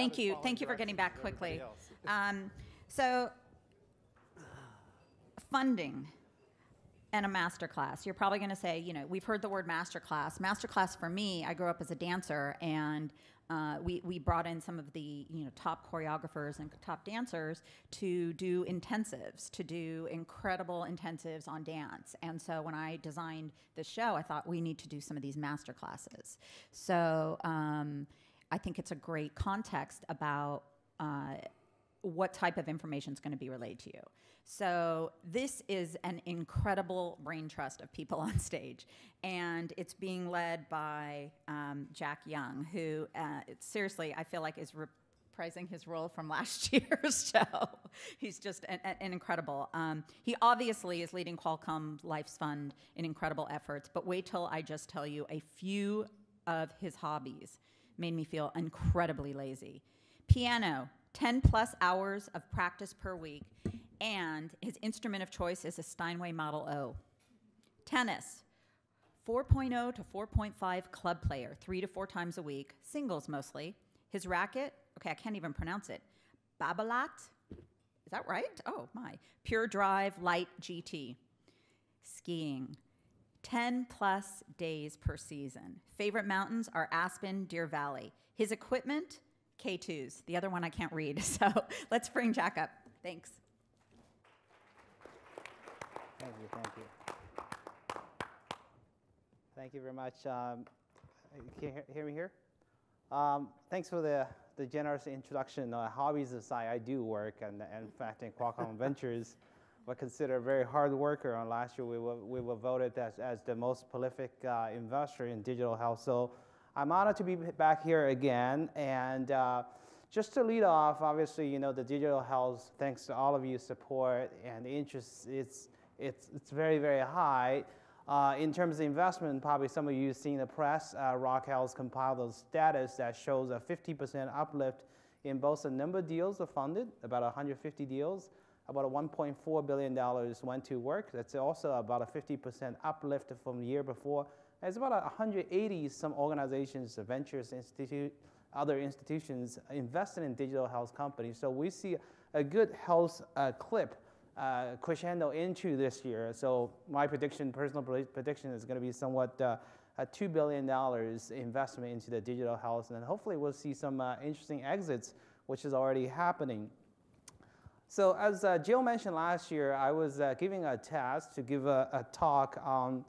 Thank you. Thank you for getting back quickly. Um, so, funding and a master class. You're probably going to say, you know, we've heard the word master class. Master class for me, I grew up as a dancer, and uh, we, we brought in some of the you know top choreographers and top dancers to do intensives, to do incredible intensives on dance. And so when I designed the show, I thought we need to do some of these master classes. So um, I think it's a great context about. Uh, what type of information is going to be relayed to you. So this is an incredible brain trust of people on stage, and it's being led by um, Jack Young, who uh, seriously I feel like is reprising his role from last year's show. He's just an, an incredible. Um, he obviously is leading Qualcomm Life's Fund in incredible efforts, but wait till I just tell you a few of his hobbies made me feel incredibly lazy. Piano, 10 plus hours of practice per week, and his instrument of choice is a Steinway Model O. Tennis, 4.0 to 4.5 club player, three to four times a week, singles mostly. His racket, okay, I can't even pronounce it, Babolat. Is that right? Oh my. Pure Drive Light GT. Skiing, 10 plus days per season. Favorite mountains are Aspen, Deer Valley. His equipment, K2s. The other one I can't read. So let's bring Jack up. Thanks. Thank you, thank you. Thank you very much. Um, can you hear, me here? Um, thanks for the, the generous introduction. Uh, hobbies aside, I do work, and, and in fact, in Qualcomm Ventures, we're considered a very hard worker. And last year, we were, we were voted as, as the most prolific uh, investor in digital health. So I'm honored to be back here again. And uh, just to lead off, obviously, you know, the digital health, thanks to all of your support and interest, it's, it's, it's very, very high. Uh, in terms of investment, probably some of you have seen the press, uh, Rock Health compiled a status that shows a 50% uplift in both the number of deals that funded, about 150 deals, about a $1.4 billion went to work. That's also about a 50% uplift from the year before. There's about 180 some organizations, ventures, institute, other institutions invested in digital health companies. So we see a good health uh, clip uh, crescendo into this year. So my prediction, personal prediction, is going to be somewhat uh, a $2 billion investment into the digital health. And then hopefully we'll see some uh, interesting exits, which is already happening. So as uh, Jill mentioned last year, I was uh, giving a task to give a, a talk on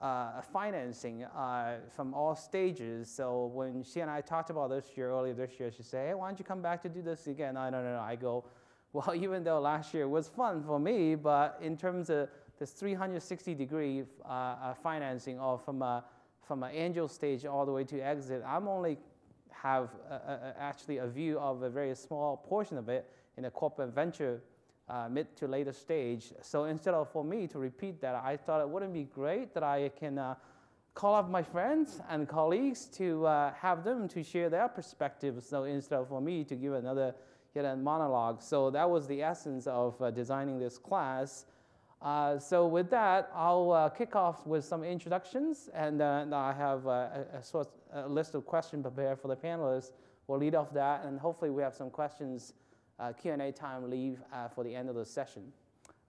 uh, financing uh, from all stages. So when she and I talked about this year, earlier this year, she said, hey, why don't you come back to do this again? No, no, no, no. I go, well, even though last year was fun for me, but in terms of this 360 degree uh, uh, financing or from a, from an angel stage all the way to exit, I'm only have a, a, actually a view of a very small portion of it in a corporate venture uh, mid to later stage. So instead of for me to repeat that, I thought it wouldn't be great that I can uh, call up my friends and colleagues to uh, have them to share their perspectives. So instead of for me to give another yet a monologue. So that was the essence of uh, designing this class. Uh, so with that, I'll uh, kick off with some introductions, and I have a, a, sort, a list of questions prepared for the panelists. We'll lead off that, and hopefully we have some questions Q&A time leave uh, for the end of the session.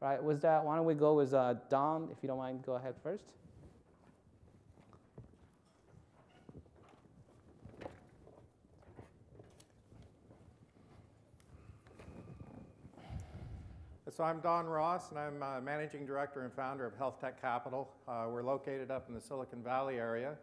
All right, with that, why don't we go with uh, Don, if you don't mind, go ahead first. So I'm Don Ross, and I'm uh, Managing Director and Founder of Health Tech Capital. Uh, we're located up in the Silicon Valley area.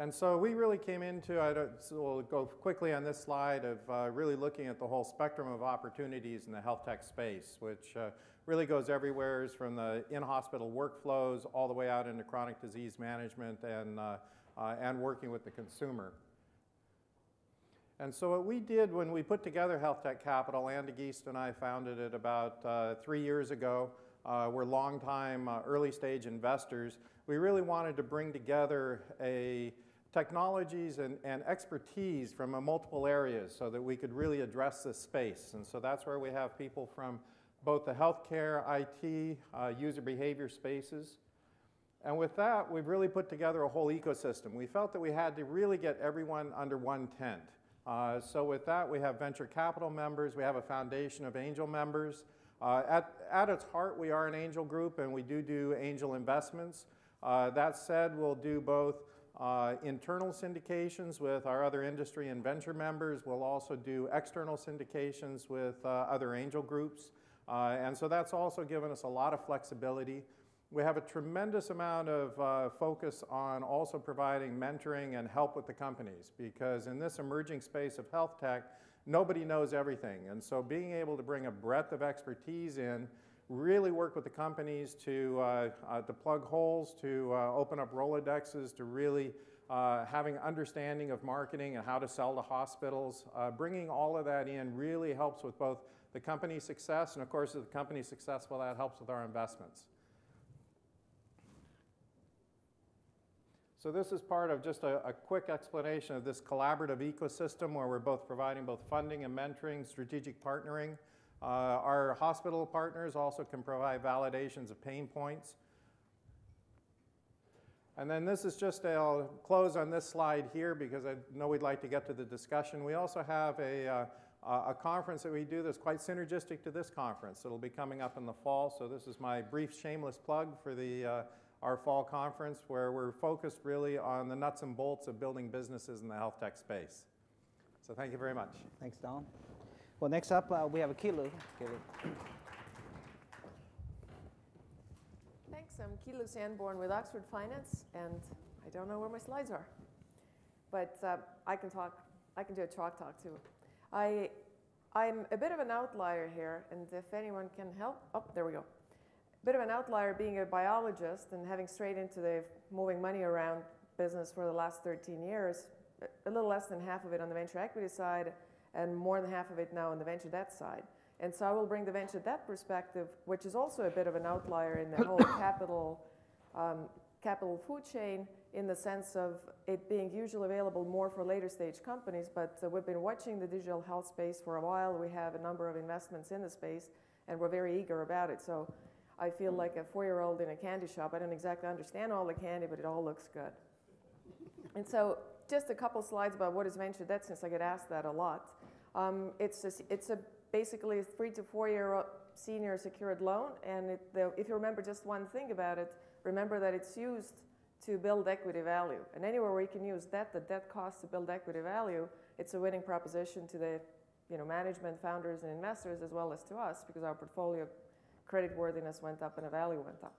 And so we really came into, I so we'll go quickly on this slide, of uh, really looking at the whole spectrum of opportunities in the health tech space, which uh, really goes everywhere from the in-hospital workflows all the way out into chronic disease management and, uh, uh, and working with the consumer. And so what we did when we put together Health Tech Capital, Andy Geist and I founded it about uh, three years ago. Uh, we're longtime uh, early stage investors. We really wanted to bring together a technologies and, and expertise from multiple areas so that we could really address this space. And so that's where we have people from both the healthcare, IT, uh, user behavior spaces. And with that, we've really put together a whole ecosystem. We felt that we had to really get everyone under one tent. Uh, so with that, we have venture capital members, we have a foundation of angel members. Uh, at, at its heart, we are an angel group and we do do angel investments. Uh, that said, we'll do both uh, internal syndications with our other industry and venture members. We'll also do external syndications with uh, other angel groups. Uh, and so that's also given us a lot of flexibility. We have a tremendous amount of uh, focus on also providing mentoring and help with the companies because in this emerging space of health tech, nobody knows everything. And so being able to bring a breadth of expertise in, really work with the companies to, uh, uh, to plug holes, to uh, open up Rolodexes, to really having understanding of marketing and how to sell to hospitals. Bringing all of that in really helps with both the company's success and of course if the company's successful, that helps with our investments. So this is part of just a, a, quick explanation of this collaborative ecosystem where we're both providing both funding and mentoring, strategic partnering. Uh, our hospital partners also can provide validations of pain points. And then this is just, i I'll close on this slide here because I know we'd like to get to the discussion. We also have a, uh, a conference that we do that's quite synergistic to this conference. It'll be coming up in the fall, so this is my brief shameless plug for the uh, our fall conference where we're focused really on the nuts and bolts of building businesses in the health tech space. So thank you very much. Thanks, Don. Well, next up, uh, we have. Kilu. Thanks. I'm Kilu Sanborn with Oxford Finance, and I don't know where my slides are, but uh, I can talk. I can do a chalk talk too. I, I'm a bit of an outlier here, and if anyone can help, oh, there we go A bit of an outlier being a biologist and having straight into the moving money around business for the last 13 years, a little less than half of it on the venture equity side and more than half of it now on the venture debt side. And so I will bring the venture debt perspective, which is also a bit of an outlier in the whole capital, um, capital food chain in the sense of it being usually available more for later stage companies. But uh, we've been watching the digital health space for a while. We have a number of investments in the space and we're very eager about it. So I feel like a four year old in a candy shop. I don't exactly understand all the candy, but it all looks good. and so, just a couple slides about what is venture debt, since I get asked that a lot. Um, it's, a, it's a basically a three to four year senior secured loan, and it, the, if you remember just one thing about it, remember that it's used to build equity value. And anywhere where you can use debt, the debt cost to build equity value, it's a winning proposition to the you know, management, founders, and investors, as well as to us, because our portfolio creditworthiness went up and the value went up.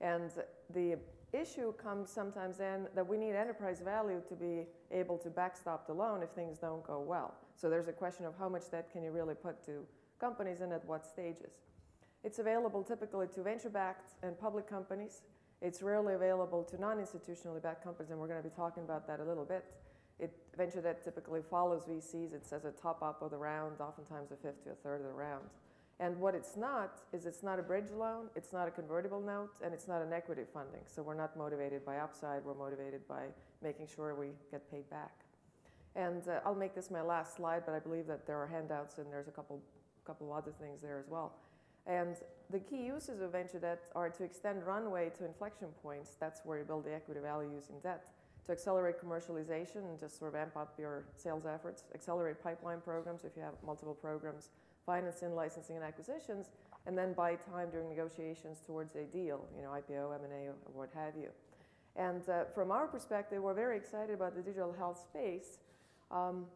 And the issue comes sometimes in that we need enterprise value to be able to backstop the loan if things don't go well. So there's a question of how much debt can you really put to companies and at what stages. It's available typically to venture-backed and public companies. It's rarely available to non-institutionally backed companies, and we're going to be talking about that a little bit. It, venture debt typically follows VCs. It says a top up of the round, oftentimes a fifth to a third of the round. And what it's not is it's not a bridge loan, it's not a convertible note, and it's not an equity funding. So we're not motivated by upside, we're motivated by making sure we get paid back. And uh, I'll make this my last slide, but I believe that there are handouts and there's a couple, couple other things there as well. And the key uses of venture debt are to extend runway to inflection points. That's where you build the equity value using debt. To accelerate commercialization and just sort of amp up your sales efforts, accelerate pipeline programs if you have multiple programs, finance in licensing and acquisitions, and then buy time during negotiations towards a deal, you know, IPO, M&A, what have you. And uh, from our perspective, we're very excited about the digital health space. Um,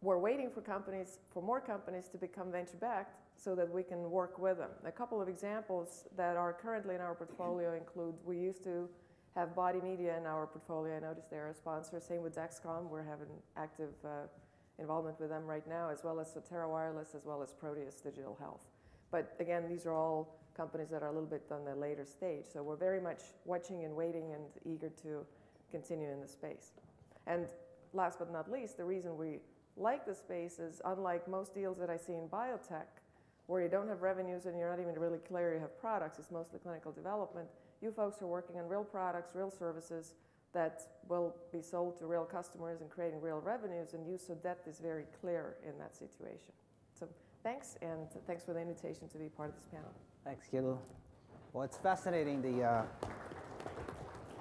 we're waiting for companies, for more companies to become venture-backed so that we can work with them. A couple of examples that are currently in our portfolio include we used to have Body Media in our portfolio. I noticed they're a sponsor. Same with Dexcom. We're having active uh, involvement with them right now, as well as Sotera Wireless, as well as Proteus Digital Health. But again, these are all companies that are a little bit on the later stage. So we're very much watching and waiting and eager to continue in the space. And last but not least, the reason we like the space is unlike most deals that I see in biotech, where you don't have revenues and you're not even really clear you have products, it's mostly clinical development. You folks are working on real products, real services, that will be sold to real customers and creating real revenues, and use of debt is very clear in that situation. So thanks, and thanks for the invitation to be part of this panel. Thanks, Kilu. Well, it's fascinating the uh,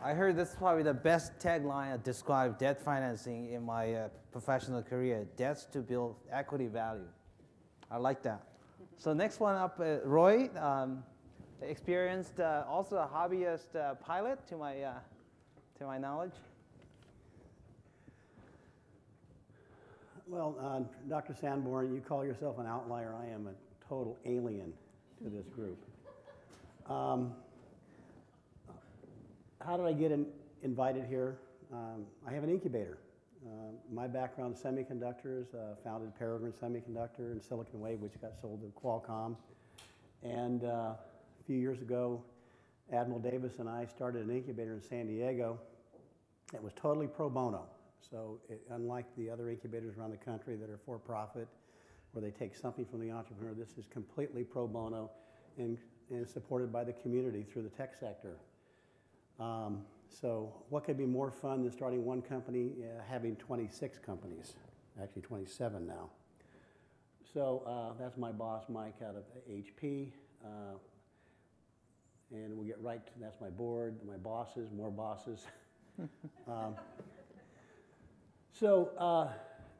I heard this is probably the best tagline that describes debt financing in my uh, professional career debts to build equity value. I like that. So, next one up, uh, Rory, um, experienced, uh, also a hobbyist uh, pilot to my, uh, to my knowledge. Well, uh, Dr. Sanborn, you call yourself an outlier. I am a total alien to this group. Um, how did I get in, invited here? Um, I have an incubator. Uh, my background is semiconductors, uh, founded Peregrine Semiconductor and Silicon Wave, which got sold to Qualcomm. And uh, a few years ago, Admiral Davis and I started an incubator in San Diego. It was totally pro bono. So it, unlike the other incubators around the country that are for profit, where they take something from the entrepreneur, this is completely pro bono and, and supported by the community through the tech sector. Um, so what could be more fun than starting one company, uh, having 26 companies, actually 27 now. So uh, that's my boss, Mike, out of HP. Uh, and we'll get right to, that's my board, my bosses, more bosses. um, so uh,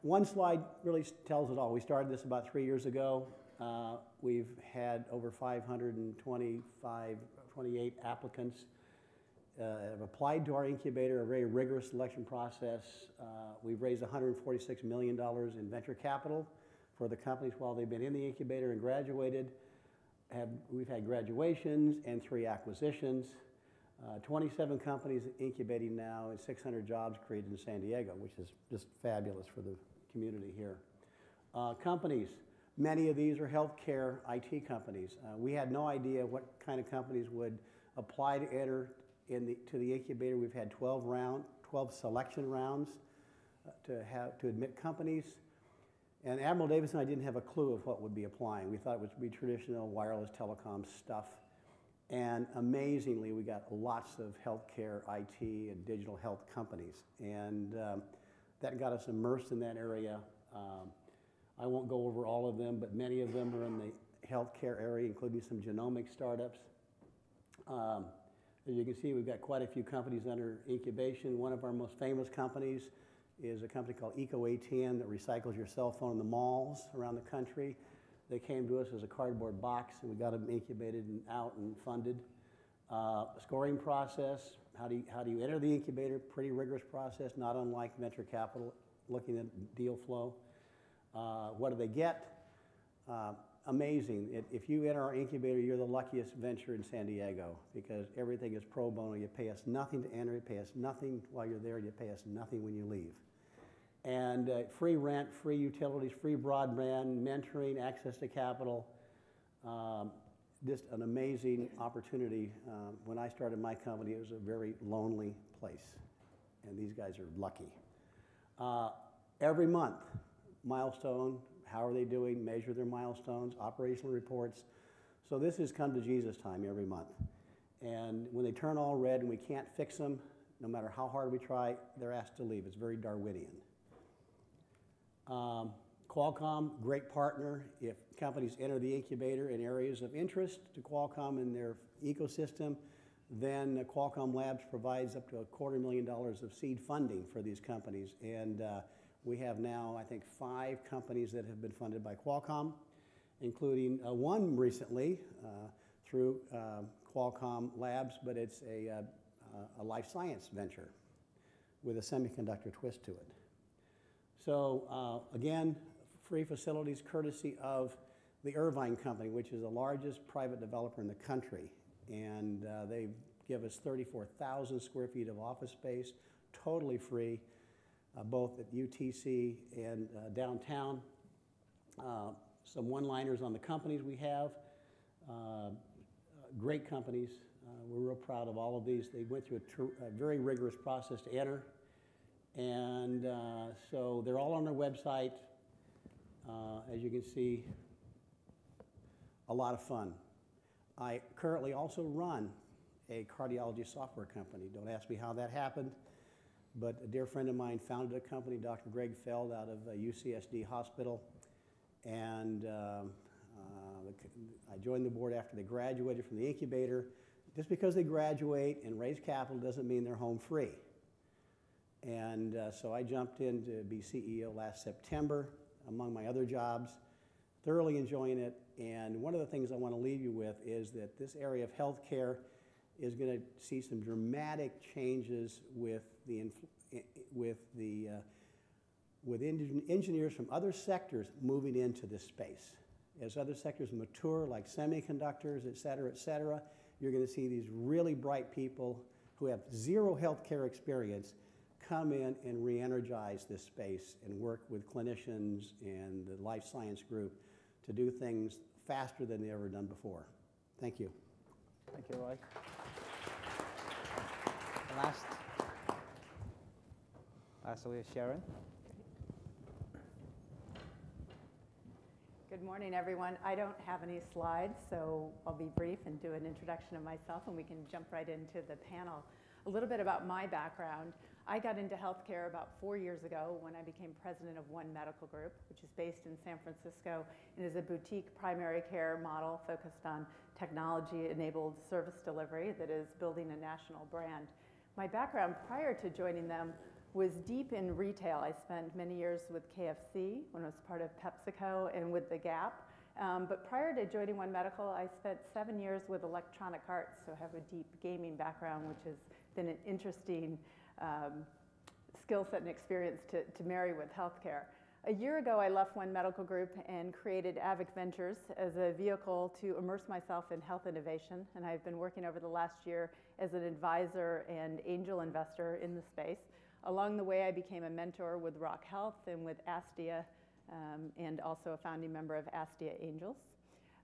one slide really tells it all. We started this about three years ago. Uh, we've had over 525, 28 applicants have applied to our incubator, a very rigorous selection process. Uh, we've raised $146 million in venture capital for the companies while they've been in the incubator and graduated. We've had graduations and three acquisitions. Uh, 27 companies incubating now and 600 jobs created in San Diego, which is just fabulous for the community here. Uh, companies, many of these are healthcare IT companies. Uh, we had no idea what kind of companies would apply to enter in the, to the incubator. We've had 12 round, 12 selection rounds uh, to have to admit companies. And Admiral Davis and I didn't have a clue of what would be applying. We thought it would be traditional wireless telecom stuff. And amazingly, we got lots of healthcare, IT, and digital health companies. And um, that got us immersed in that area. Um, I won't go over all of them, but many of them are in the healthcare area, including some genomic startups. Um, as you can see, we've got quite a few companies under incubation. One of our most famous companies is a company called EcoATM that recycles your cell phone in the malls around the country. They came to us as a cardboard box, and we got them incubated and out and funded. Uh, scoring process, how do, you, how do you enter the incubator? Pretty rigorous process, not unlike venture capital, looking at deal flow. Uh, what do they get? Uh, amazing. If you enter our incubator, you're the luckiest venture in San Diego because everything is pro bono. You pay us nothing to enter, you pay us nothing while you're there, you pay us nothing when you leave and uh, free rent, free utilities, free broadband, mentoring, access to capital. Um, just an amazing opportunity. Um, when I started my company, it was a very lonely place, and these guys are lucky. Uh, every month, milestone, how are they doing, measure their milestones, operational reports. So this is come to Jesus time every month. And when they turn all red and we can't fix them, no matter how hard we try, they're asked to leave. It's very Darwinian. Um, Qualcomm, great partner. If companies enter the incubator in areas of interest to Qualcomm and their ecosystem, then Qualcomm Labs provides up to a quarter million dollars of seed funding for these companies. And uh, we have now, I think, five companies that have been funded by Qualcomm, including uh, one recently uh, through um, Qualcomm Labs, but it's a, uh, a life science venture with a semiconductor twist to it. So uh, again, free facilities courtesy of the Irvine Company, which is the largest private developer in the country. And uh, they give us 34,000 square feet of office space, totally free, uh, both at UTC and uh, downtown. Uh, some one-liners on the companies we have. Uh, great companies. we're real proud of all of these. They went through a, a very rigorous process to enter. And uh, so they're all on our website. Uh, as you can see, a lot of fun. I currently also run a cardiology software company. Don't ask me how that happened, but a dear friend of mine founded a company, Dr. Greg Feld, out of uh, UCSD Hospital. And um, uh, I joined the board after they graduated from the incubator. just because they graduate and raise capital doesn't mean they're home free. And uh, so I jumped in to be CEO last September, among my other jobs, thoroughly enjoying it. And one of the things I want to leave you with is that this area of healthcare is going to see some dramatic changes with the, infl- i- i- with the, uh, with eng- engineers from other sectors moving into this space. As other sectors mature, like semiconductors, et cetera, et cetera, you're going to see these really bright people who have zero healthcare experience come in and re-energize this space and work with clinicians and the life science group to do things faster than they've ever done before. Thank you. Thank you, Rory. Last, Uh, last we have Sharon. Good morning, everyone. I don't have any slides, so I'll be brief and do an introduction of myself, and we can jump right into the panel. A little bit about my background. I got into healthcare about four years ago when I became president of One Medical Group, which is based in San Francisco and is a boutique primary care model focused on technology-enabled service delivery that is building a national brand. My background prior to joining them was deep in retail. I spent many years with KFC when I was part of PepsiCo and with The Gap. Um, but prior to joining One Medical, I spent seven years with Electronic Arts, so I have a deep gaming background, which has been an interesting um, skill set and experience to, to marry with healthcare. A year ago, I left One Medical Group and created Avik Ventures as a vehicle to immerse myself in health innovation. And I've been working over the last year as an advisor and angel investor in the space. Along the way, I became a mentor with Rock Health and with Astia, um, and also a founding member of Astia Angels.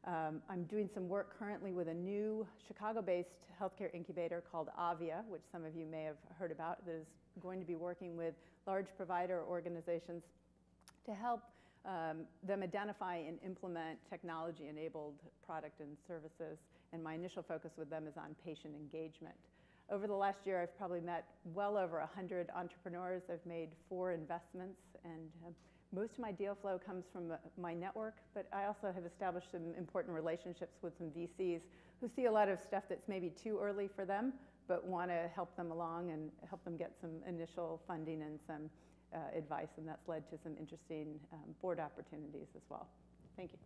Um, I'm doing some work currently with a new Chicago based healthcare incubator called Avia, which some of you may have heard about, that is going to be working with large provider organizations to help um, them identify and implement technology enabled product and services. And my initial focus with them is on patient engagement. Over the last year, I've probably met well over 100 entrepreneurs. I've made four investments, and uh, most of my deal flow comes from uh, my network, but I also have established some important relationships with some VCs who see a lot of stuff that's maybe too early for them, but want to help them along and help them get some initial funding and some uh, advice, and that's led to some interesting um, board opportunities as well. Thank you.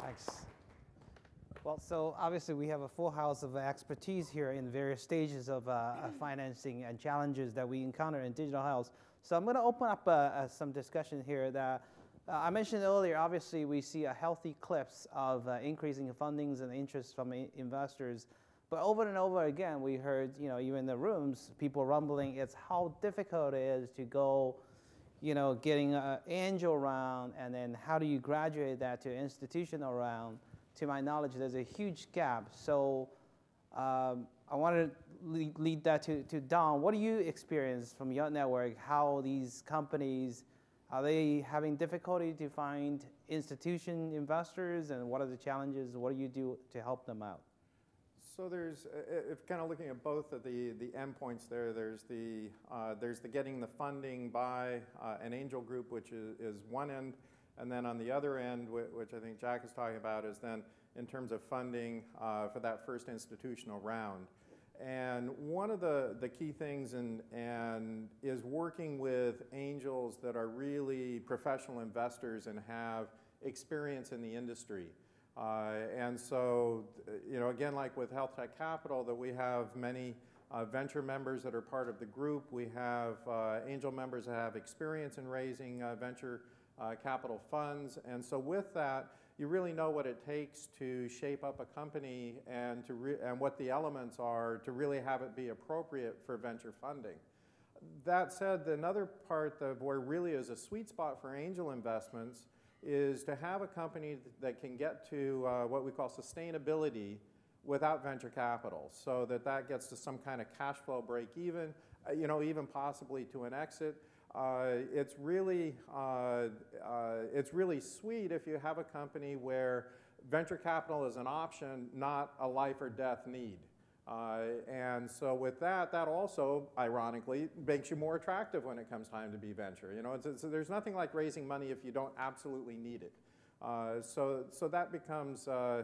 Thanks. Well, so obviously we have a full house of expertise here in various stages of uh, uh, financing and challenges that we encounter in digital health. So I'm going to open up uh, uh, some discussion here that uh, I mentioned earlier. Obviously, we see a healthy clips of uh, increasing fundings and interest from i- investors. But over and over again, we heard, you know, even in the rooms, people rumbling, it's how difficult it is to go you know, getting an angel round, and then how do you graduate that to institutional round? To my knowledge, there's a huge gap. So um, I want to lead, that to, to Don. What do you experience from your network? How these companies are they having difficulty to find institution investors, and what are the challenges? What do you do to help them out? So there's, uh, uh, if kind of looking at both of the, the endpoints there, there's the, uh, there's the getting the funding by uh, an angel group, which is, is one end, and then on the other end, which I think Jack is talking about, is then in terms of funding uh, for that first institutional round. And one of the, the key things and, and is working with angels that are really professional investors and have experience in the industry. Uh, and so, you know, again, like with Health Tech Capital, that we have many uh, venture members that are part of the group. We have uh, angel members that have experience in raising uh, venture uh, capital funds. And so, with that, you really know what it takes to shape up a company and to and what the elements are to really have it be appropriate for venture funding. That said, the another part of where really is a sweet spot for angel investments is to have a company that can get to uh, what we call sustainability without venture capital so that that gets to some kind of cash flow break even, uh, you know, even possibly to an exit. Uh, it's really uh, uh, it's really sweet if you have a company where venture capital is an option, not a life or death need. Uh, and so with that, that also, ironically, makes you more attractive when it comes time to be venture. You know, it's, it's, there's nothing like raising money if you don't absolutely need it. Uh, so, so that becomes uh,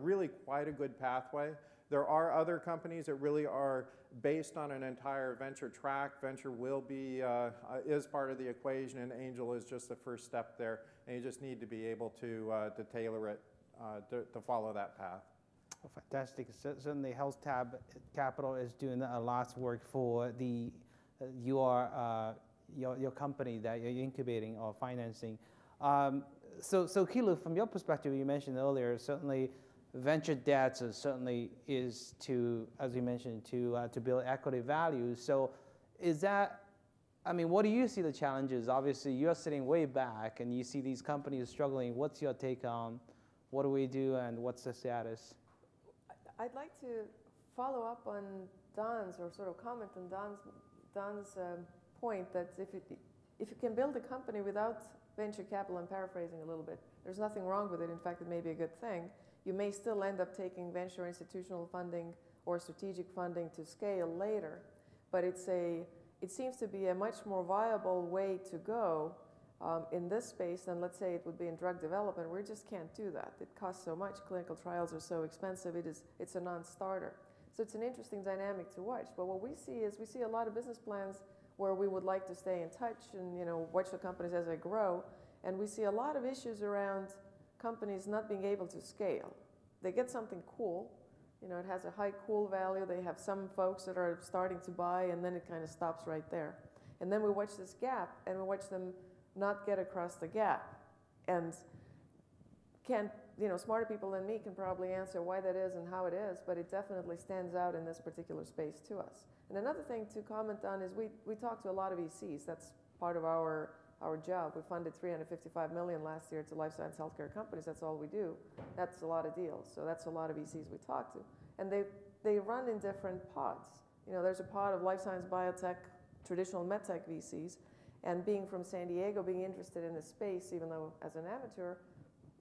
really quite a good pathway. There are other companies that really are based on an entire venture track. Venture will be uh, uh, is part of the equation, and angel is just the first step there. And you just need to be able to uh, to tailor it uh, to, to follow that path. Oh, Fantastic. Cer- Certainly, Health Tech Capital is doing a lot of work for the uh, your uh, your your company that you're incubating or financing. Um, so, so Kilu, from your perspective, you mentioned earlier, certainly venture debt certainly is to, as you mentioned, to uh, to build equity value. So, is that I mean, what do you see the challenges? Obviously, you're sitting way back and you see these companies struggling. What's your take on what do we do and what's the status? I'd like to follow up on Don's or sort of comment on Don's, Don's um, point that if you, if you can build a company without venture capital, I'm paraphrasing a little bit, there's nothing wrong with it. In fact, it may be a good thing. You may still end up taking venture institutional funding or strategic funding to scale later, but it's a, it seems to be a much more viable way to go um, in this space than let's say it would be in drug development. We just can't do that. It costs so much. Clinical trials are so expensive. It is, it's a non-starter. So it's an interesting dynamic to watch. But what we see is we see a lot of business plans where we would like to stay in touch and you know watch the companies as they grow. And we see a lot of issues around companies not being able to scale. They get something cool, you know, it has a high cool value. They have some folks that are starting to buy, and then it kind of stops right there. And then we watch this gap, and we watch them not get across the gap. And can you know, smarter people than me can probably answer why that is and how it is, but it definitely stands out in this particular space to us. And another thing to comment on is we, we talk to a lot of VCs. That's part of our, our job. We funded 355 million last year to life science healthcare companies. That's all we do. That's a lot of deals. So that's a lot of VCs we talk to. And they, they run in different pods. You know, there's a pod of life science, biotech, traditional medtech VCs, and being from San Diego, being interested in the space, even though as an amateur,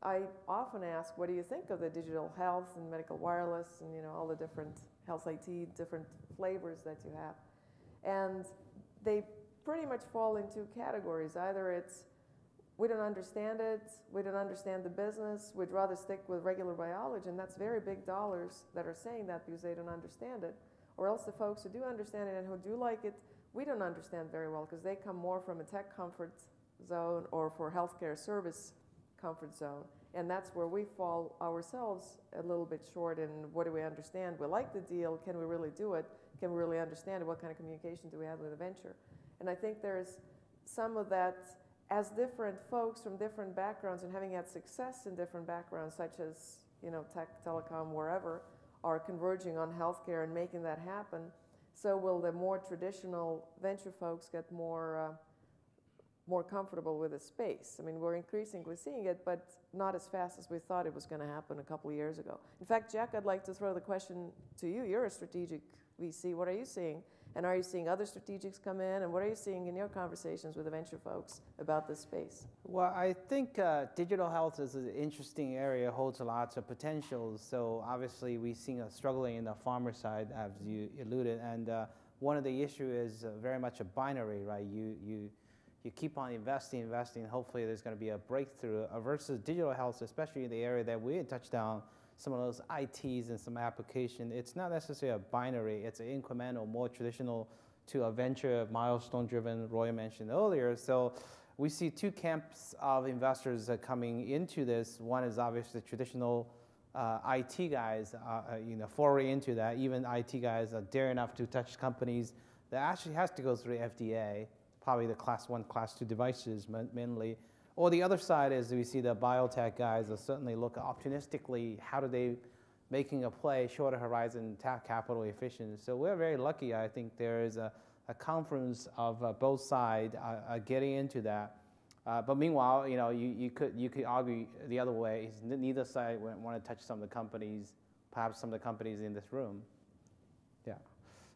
I often ask, what do you think of the digital health and medical wireless and you know all the different health IT, different flavors that you have, and they pretty much fall in two categories. Either it's we don't understand it, we don't understand the business, we'd rather stick with regular biology, and that's very big dollars that are saying that because they don't understand it. Or else the folks who do understand it and who do like it, we don't understand very well because they come more from a tech comfort zone or for healthcare service comfort zone. And that's where we fall ourselves a little bit short in what do we understand? We like the deal, can we really do it? Can we really understand it? What kind of communication do we have with the venture? And I think there's some of that as different folks from different backgrounds and having had success in different backgrounds, such as you know tech, telecom, wherever, are converging on healthcare and making that happen. So will the more traditional venture folks get more uh, more comfortable with the space? I mean, we're increasingly seeing it, but not as fast as we thought it was going to happen a couple of years ago. In fact, Jack, I'd like to throw the question to you. You're a strategic VC. What are you seeing? And are you seeing other strategics come in? And what are you seeing in your conversations with the venture folks about this space? Well, I think uh, digital health is an interesting area, holds a lots of potential. So obviously, we've seen a struggling in the pharma side, as you alluded, and uh, one of the issue is uh, very much a binary, right? You you you keep on investing, investing. Hopefully, there's going to be a breakthrough uh, versus digital health, especially in the area that we touched on some of those ITs and some application, it's not necessarily a binary, it's an incremental, more traditional to a venture milestone driven, Rory mentioned earlier. So we see two camps of investors coming into this. One is obviously traditional uh, IT guys, uh, uh, you know, foray into that. Even IT guys are dare enough to touch companies that actually has to go through FDA, probably the class one, class two devices mainly. Or the other side is we see the biotech guys are certainly look optimistically, how do they making a play, shorter horizon, capital efficient. So we're very lucky. I think there is a, a conference of uh, both sides uh, uh, getting into that. Uh, but meanwhile, you know, you, you, could, you could argue the other way. Is neither side want to touch some of the companies, perhaps some of the companies in this room. Yeah.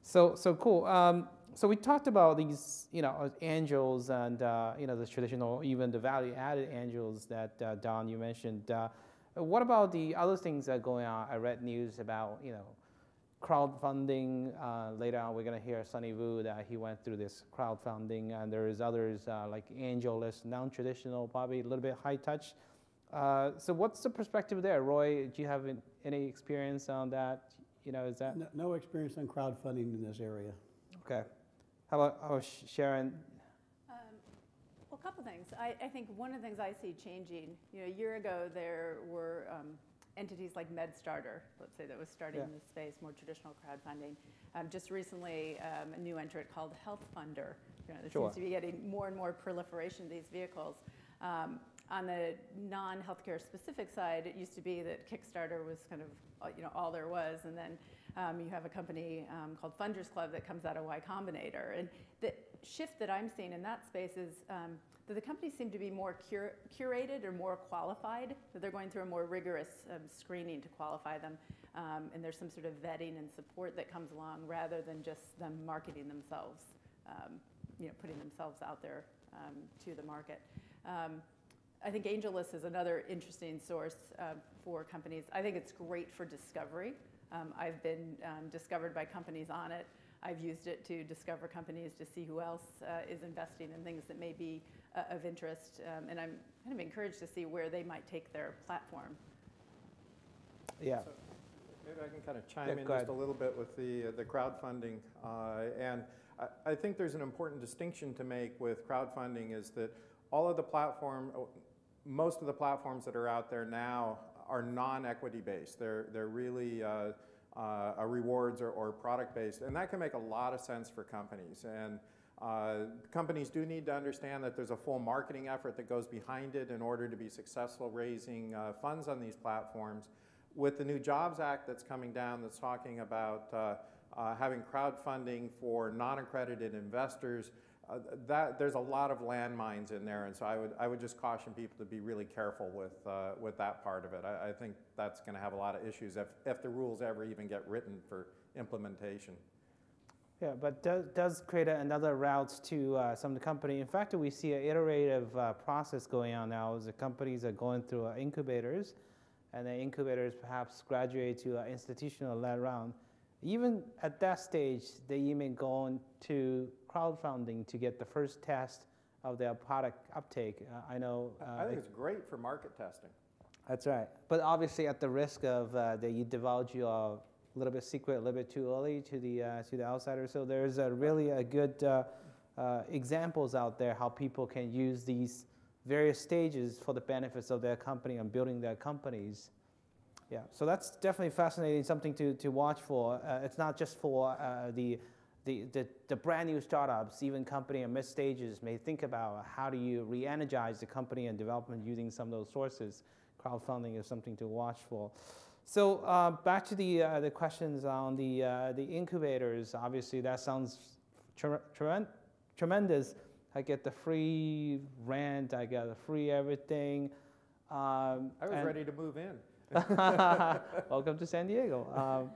So, so cool. Um, so we talked about these, you know, angels and uh, you know the traditional, even the value-added angels that uh, Don you mentioned. Uh, what about the other things that are going on? I read news about you know crowdfunding. Uh, later on, we're going to hear Sonny Vu that he went through this crowdfunding, and there is others uh, like AngelList, non-traditional, probably a little bit high touch. Uh, so what's the perspective there, Rory? Do you have any experience on that? You know, is that No- No experience on crowdfunding in this area. okay? How about, how about Sharon? Um, Well, a couple things. I, I think one of the things I see changing, you know, a year ago, there were um, entities like MedStartr, let's say, that was starting Yeah. in this space, more traditional crowdfunding. Um, Just recently, um, a new entrant called Health Funder. You know, there Sure. seems to be getting more and more proliferation of these vehicles. Um, On the non-healthcare specific side, it used to be that Kickstarter was kind of, uh, you know, all there was. And then um, you have a company um, called Funders Club that comes out of Y Combinator. And the shift that I'm seeing in that space is um, that the companies seem to be more cur- curated or more qualified. That they're going through a more rigorous um, screening to qualify them. Um, and there's some sort of vetting and support that comes along rather than just them marketing themselves, um, you know, putting themselves out there to the market. I think AngelList is another interesting source uh, for companies. I think it's great for discovery. Um, I've been um, discovered by companies on it. I've used it to discover companies to see who else uh, is investing in things that may be uh, of interest. Um, and I'm kind of encouraged to see where they might take their platform. Yeah. So Maybe I can kind of chime Yeah, in just a little bit with the, uh, the crowdfunding. uh, And I, I think there's an important distinction to make with crowdfunding is that all of the platform, oh, most of the platforms that are out there now are non-equity based. They're, they're really uh, uh, rewards or, or product based. And that can make a lot of sense for companies. And uh, companies do need to understand that there's a full marketing effort that goes behind it in order to be successful raising uh, funds on these platforms. With the new Jobs Act that's coming down, that's talking about uh, having crowdfunding for non-accredited investors, uh, that there's a lot of landmines in there, and so I would I would just caution people to be really careful with uh, with that part of it. I, I think that's going to have a lot of issues if if the rules ever even get written for implementation. Yeah, but does, does create another route to uh, some of the company. In fact, we see an iterative uh, process going on now. As the companies are going through uh, incubators, and the incubators perhaps graduate to an institutional led round. Even at that stage, they even go into crowdfunding to get the first test of their product uptake. Uh, I know. Uh, I think it's great for market testing. That's right. But obviously, at the risk of uh, that you divulge your little bit secret a little bit too early to the uh, to the outsider. So there's a really a good uh, uh, examples out there how people can use these various stages for the benefits of their company and building their companies. Yeah. So that's definitely fascinating, something to, to watch for. Uh, it's not just for uh, the, the, the, the brand new startups, even company in mid stages may think about how do you re-energize the company and development using some of those sources. Crowdfunding is something to watch for. So uh, back to the, uh, the questions on the, uh, the incubators. Obviously, that sounds tre- tremen- tremendous. I get the free rent, I get the free everything. Um, I was ready to move in. Welcome to San Diego. Um,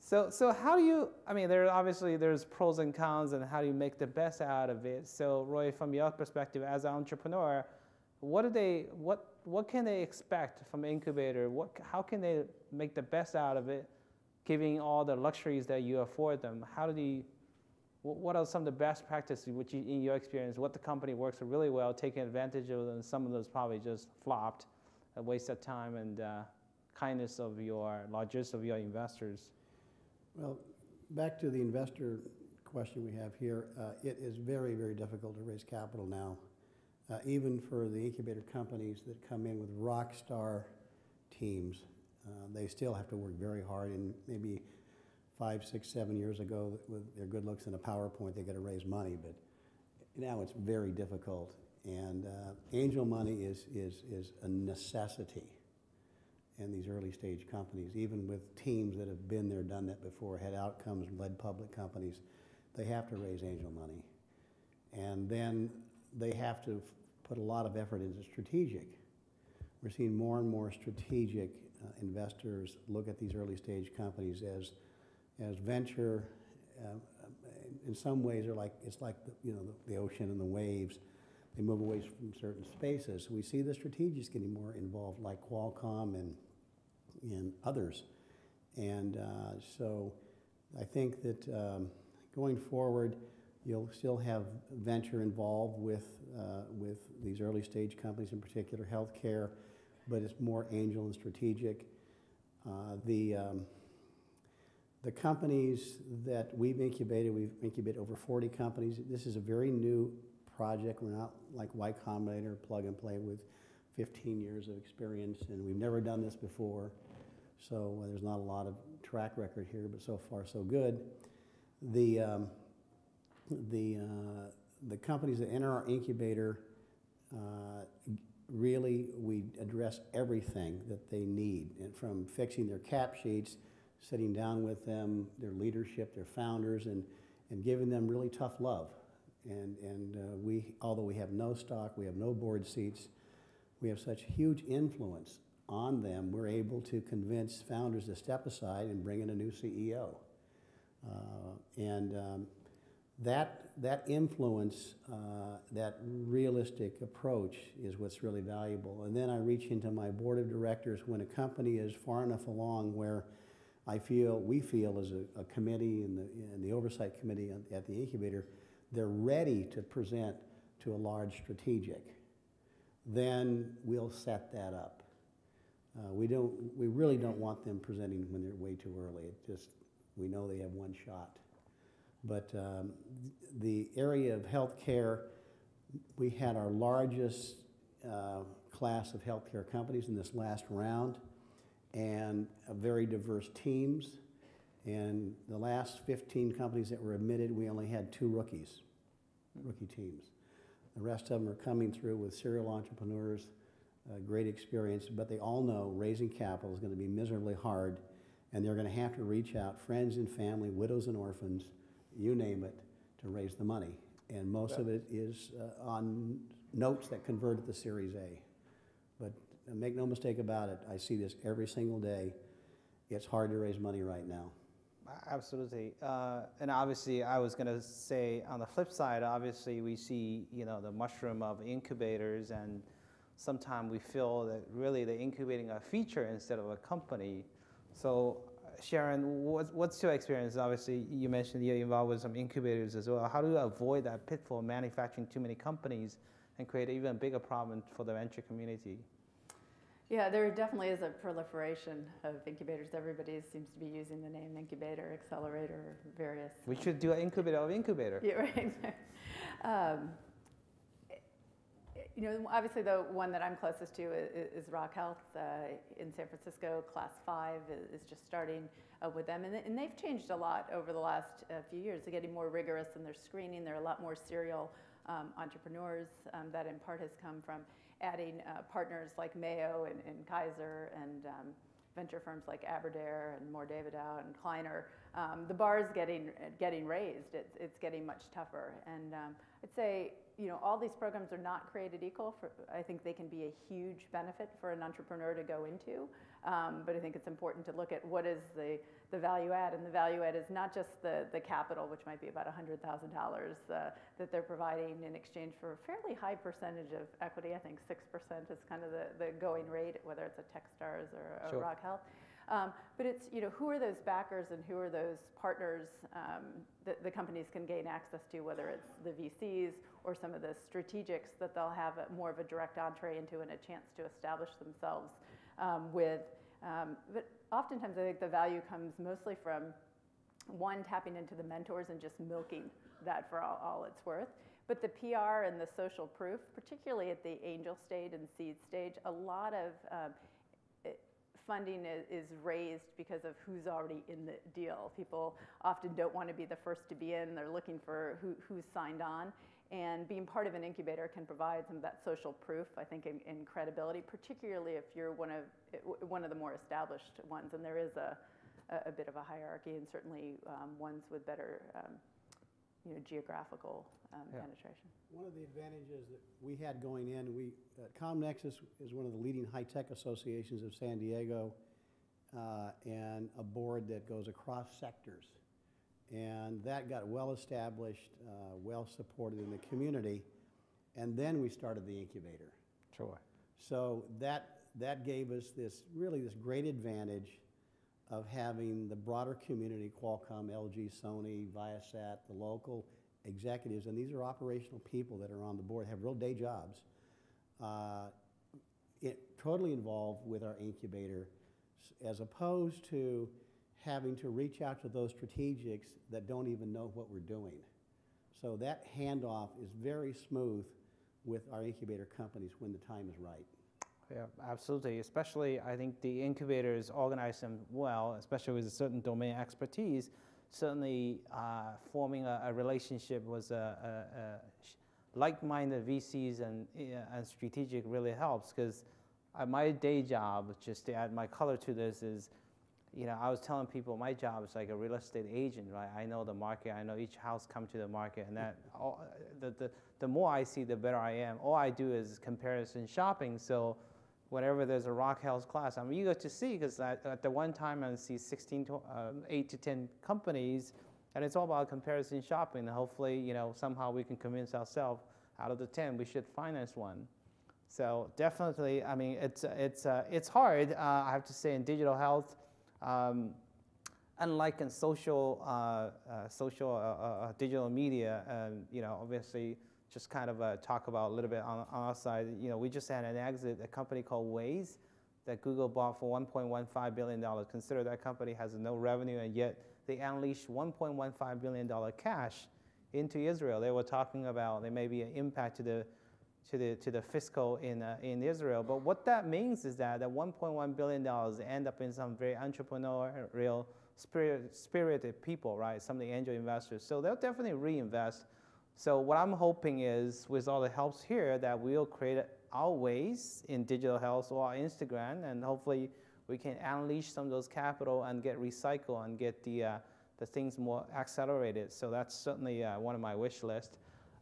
so, so how do you? I mean, there obviously there's pros and cons, and how do you make the best out of it? So, Rory, from your perspective as an entrepreneur, what do they? What what can they expect from incubator? What how can they make the best out of it, giving all the luxuries that you afford them? How do wh- What are some of the best practices, which you, in your experience, what the company works really well, taking advantage of, and some of those probably just flopped, a waste of time and uh, kindness of your largest of your investors. Well, back to the investor question we have here, uh, it is very, very difficult to raise capital now. Uh, even for the incubator companies that come in with rock star teams, uh, they still have to work very hard. And maybe five, six, seven years ago, with their good looks and a PowerPoint, they got to raise money. But now it's very difficult. And uh, angel money is, is, is a necessity in these early stage companies, even with teams that have been there, done that before, had outcomes, led public companies, they have to raise angel money. And then they have to put a lot of effort into strategic. We're seeing more and more strategic uh, investors look at these early stage companies as, as venture. Uh, in some ways, they're like, it's like the, you know, the, the ocean and the waves. They move away from certain spaces. We see the strategics getting more involved, like Qualcomm and and others. And uh, so I think that um, going forward, you'll still have venture involved with, uh, with these early stage companies, in particular healthcare. but it's more angel and strategic. Uh, The, um, the companies that we've incubated, we've incubated over 40 companies. This is a very new project. We're not like Y Combinator, plug and play with 15 years of experience, and we've never done this before. So there's not a lot of track record here, but so far so good. The, um, the, uh, the companies that enter our incubator, uh, really, we address everything that they need, and from fixing their cap sheets, sitting down with them, their leadership, their founders, and, and giving them really tough love. And, and uh, we, although we have no stock, we have no board seats, we have such huge influence on them, we're able to convince founders to step aside and bring in a new CEO. Uh, and um, that, that influence, uh, that realistic approach is what's really valuable. And then I reach into my board of directors when a company is far enough along where I feel, we feel as a, a committee and the, and the oversight committee at- at the incubator, they're ready to present to a large strategic, then we'll set that up. Uh, we don't, we really don't want them presenting when they're way too early. It just, we know they have one shot. But um, the area of healthcare, we had our largest uh, class of healthcare companies in this last round, and very diverse teams. And the last 15 companies that were admitted, we only had two rookies, rookie teams. The rest of them are coming through with serial entrepreneurs, uh, great experience, but they all know raising capital is going to be miserably hard, and they're going to have to reach out, friends and family, widows and orphans, you name it, to raise the money. And most of it is uh, on notes that convert at the Series A. But uh, make no mistake about it, I see this every single day. It's hard to raise money right now. Absolutely. Uh, and obviously, I was going to say on the flip side, obviously, we see you know the mushroom of incubators, and sometimes we feel that really they're incubating a feature instead of a company. So, Sharon, what's, what's your experience? Obviously, you mentioned you're involved with some incubators as well. How do you avoid that pitfall of manufacturing too many companies and create an even bigger problem for the venture community? Yeah, there definitely is a proliferation of incubators. Everybody seems to be using the name incubator, accelerator, various. We should do an incubator of incubator. Yeah, right. um, you know, obviously the one that I'm closest to is, is Rock Health uh, in San Francisco. Class five is, is just starting uh, with them, and, and they've changed a lot over the last uh, few years. They're getting more rigorous in their screening. They're a lot more serial um, entrepreneurs. Um, that in part has come from adding uh, partners like Mayo and, and Kaiser and um, venture firms like Aberdare and Mohr Davidow and Kleiner. Um, the bar is getting getting raised. It's it's getting much tougher, and um, I'd say you know all these programs are not created equal. For, I think they can be a huge benefit for an entrepreneur to go into, um, but I think it's important to look at what is the the value add, and the value add is not just the the capital, which might be about hundred thousand uh, dollars that they're providing in exchange for a fairly high percentage of equity. I think six percent is kind of the the going rate, whether it's a TechStars or a Sure. Rock Health. Um, but it's, you know, who are those backers and who are those partners um, that the companies can gain access to, whether it's the VCs or some of the strategics that they'll have a, more of a direct entree into and a chance to establish themselves um, with. Um, but oftentimes I think the value comes mostly from one, tapping into the mentors and just milking that for all, all it's worth. But the PR and the social proof, particularly at the angel stage and seed stage, a lot of um, funding is, is raised because of who's already in the deal. People often don't want to be the first to be in, they're looking for who, who's signed on. And being part of an incubator can provide some of that social proof, I think, in, in credibility, particularly if you're one of, one of the more established ones. And there is a, a, a bit of a hierarchy, and certainly um, ones with better um, you know, geographical um, Yeah. penetration. One of the advantages that we had going in, we, uh, CommNexus is one of the leading high-tech associations of San Diego, uh, and a board that goes across sectors. And that got well-established, uh, well-supported in the community, and then we started the incubator. Sure. So that, that gave us this, really this great advantage of having the broader community, Qualcomm, LG, Sony, Viasat, the local executives, and these are operational people that are on the board, have real day jobs, uh, it, totally involved with our incubator, as opposed to having to reach out to those strategics that don't even know what we're doing. So that handoff is very smooth with our incubator companies when the time is right. Yeah, absolutely. Especially, I think the incubators organize them well, especially with a certain domain expertise. Certainly, uh, forming a, a relationship with a, a, a like-minded VCs and, uh, and strategic really helps because my day job, just to add my color to this, is you know, I was telling people my job is like a real estate agent, right? I know the market, I know each house come to the market, and that all, the, the, the more I see, the better I am. All I do is comparison shopping, so whenever there's a rock health class, I'm eager to see because at, at the one time I see 16 to, um, 8 to 10 companies, and it's all about comparison shopping. And hopefully, you know, somehow we can convince ourselves out of the 10 we should finance one. So definitely, I mean, it's it's uh, it's hard. Uh, I have to say in digital health. Um, unlike in social, uh, uh, social uh, digital media, um, you know, obviously, just kind of talk about a little bit on, on our side. You know, we just had an exit, a company called Waze, that Google bought for 1.15 billion dollars. Consider that company has no revenue, and yet they unleashed 1.15 billion dollar cash into Israel. They were talking about there may be an impact to the to the, to the fiscal in, uh, in Israel. But what that means is that that $1.1 billion end up in some very entrepreneurial, spirit, spirited people, right? Some of the angel investors. So they'll definitely reinvest. So what I'm hoping is with all the helps here that we'll create our Waze in digital health or Instagram and hopefully we can unleash some of those capital and get recycled and get the, uh, the things more accelerated. So that's certainly uh, one of my wish list.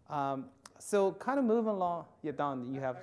Um, so kind of moving along, yeah, Don, you have. I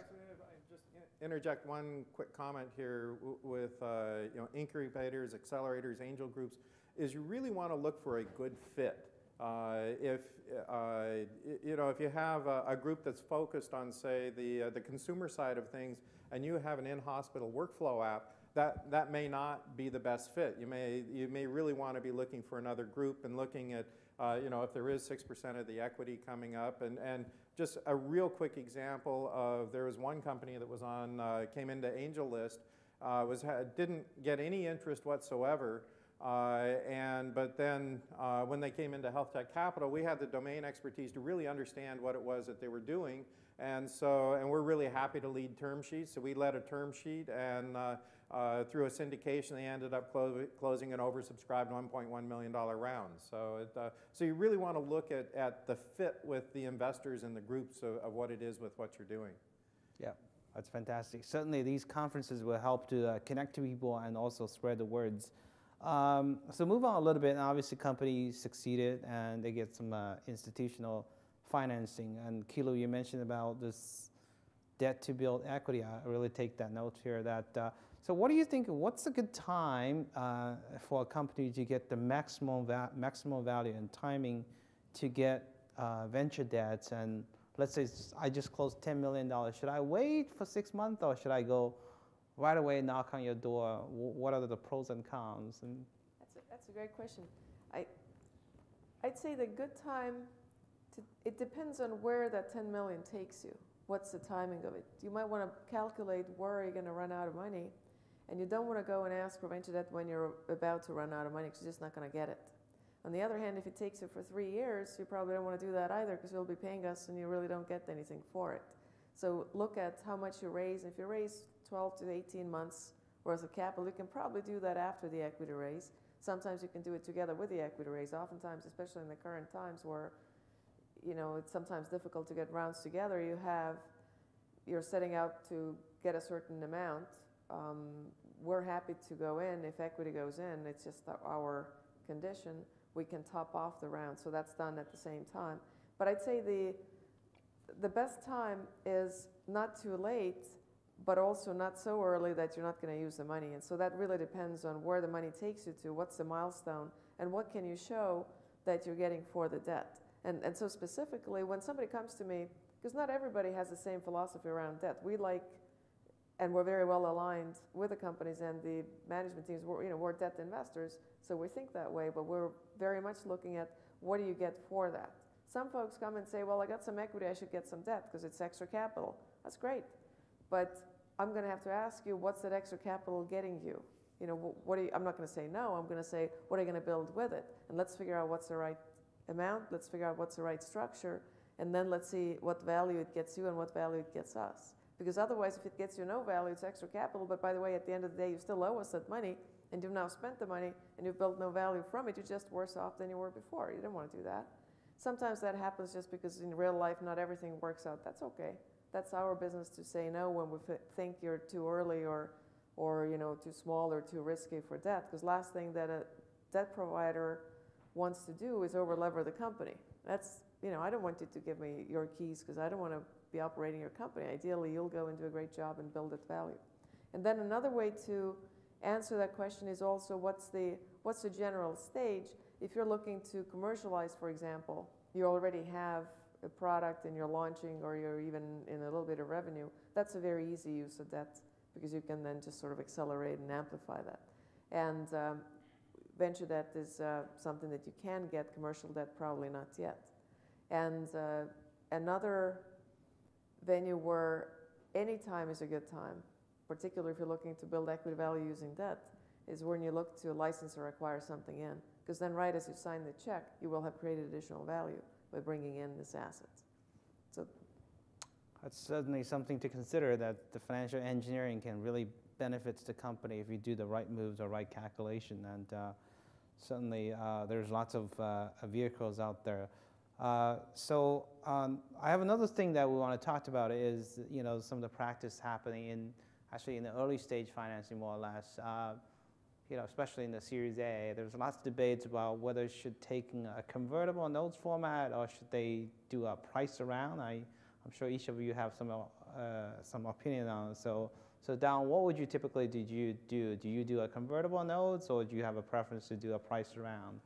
just interject one quick comment here with uh, you know incubators, accelerators, angel groups, is you really want to look for a good fit. Uh, if uh, you know if you have a, a group that's focused on say the uh, the consumer side of things, and you have an in-hospital workflow app, that that may not be the best fit. You may you may really want to be looking for another group and looking at uh, you know if there is six percent of the equity coming up and and just a real quick example of there was one company that was on uh, came into AngelList uh, was didn't get any interest whatsoever uh, and but then uh, when they came into health tech capital we had the domain expertise to really understand what it was that they were doing and so and we're really happy to lead term sheets so we led a term sheet and uh, uh, through a syndication, they ended up clo- closing an oversubscribed $1.1 million round. So, it, uh, so you really want to look at, at the fit with the investors and the groups of, of what it is with what you're doing. Yeah, that's fantastic. Certainly, these conferences will help to uh, connect to people and also spread the words. Um, so, move on a little bit. And obviously, companies succeeded and they get some uh, institutional financing. And Kiluu, you mentioned about this debt to build equity. I really take that note here. That uh, so, what do you think? What's a good time uh, for a company to get the maximum va- maximum value and timing to get uh, venture debts and let's say I just closed $10 million. Should I wait for six months or should I go right away and knock on your door? What are the pros and cons? And That's a, that's a great question. I, I'd say the good time, to, it depends on where that 10 million takes you. What's the timing of it? You might want to calculate where are you going to run out of money, and you don't want to go and ask for venture debt when you're about to run out of money because you're just not going to get it. On the other hand, if it takes you for three years, you probably don't want to do that either because you'll be paying us and you really don't get anything for it. So look at how much you raise. If you raise 12 to 18 months worth of capital, you can probably do that after the equity raise. Sometimes you can do it together with the equity raise. Oftentimes, especially in the current times where you know it's sometimes difficult to get rounds together, you have you're setting out to get a certain amount. Um, we're happy to go in if equity goes in. It's just our condition we can top off the round. So that's done at the same time. But I'd say the, the best time is not too late, but also not so early that you're not going to use the money. And so that really depends on where the money takes you to, what's the milestone, and what can you show that you're getting for the debt. And, and so specifically, when somebody comes to me, because not everybody has the same philosophy around debt. We like and we're very well aligned with the companies and the management teams. We're, you know, we're debt investors, so we think that way, but we're very much looking at what do you get for that. Some folks come and say, well, I got some equity, I should get some debt because it's extra capital. That's great. But I'm going to have to ask you, what's that extra capital getting you? You know, what you, I'm not going to say no. I'm going to say, what are you going to build with it? And let's figure out what's the right amount. Let's figure out what's the right structure, and then let's see what value it gets you and what value it gets us. Because otherwise, if it gets you no value, it's extra capital. But by the way, at the end of the day, you still owe us that money, and you've now spent the money, and you've built no value from it. You're just worse off than you were before. You didn't want to do that. Sometimes that happens just because in real life, not everything works out. That's okay. That's our business to say no when we think you're too early or, or you know, too small or too risky for debt. Because last thing that a debt provider wants to do is overlever the company. That's, you know, I don't want you to give me your keys because I don't want to be operating your company. Ideally, you'll go and do a great job and build it value. And then another way to answer that question is also what's the what's the general stage? If you're looking to commercialize, for example, you already have a product and you're launching or you're even in a little bit of revenue, that's a very easy use of debt because you can then just sort of accelerate and amplify that. And um, venture debt is uh, something that you can get, commercial debt probably not yet. And uh, another venue where any time is a good time, particularly if you're looking to build equity value using debt, is when you look to license or acquire something in. Because then, right as you sign the check, you will have created additional value by bringing in this asset. So, That's certainly something to consider that the financial engineering can really benefits the company if you do the right moves or right calculation. And uh, certainly uh, there's lots of uh, vehicles out there. Uh, so um, I have another thing that we want to talk about is you know some of the practice happening in actually in the early stage financing more or less. Uh, you know, especially in the Series A, there's lots of debates about whether should take a convertible notes format or should they do a price around. I, I'm sure each of you have some uh, some opinion on. So so Don, what would you typically did you do? Do you do a convertible notes or do you have a preference to do a price around?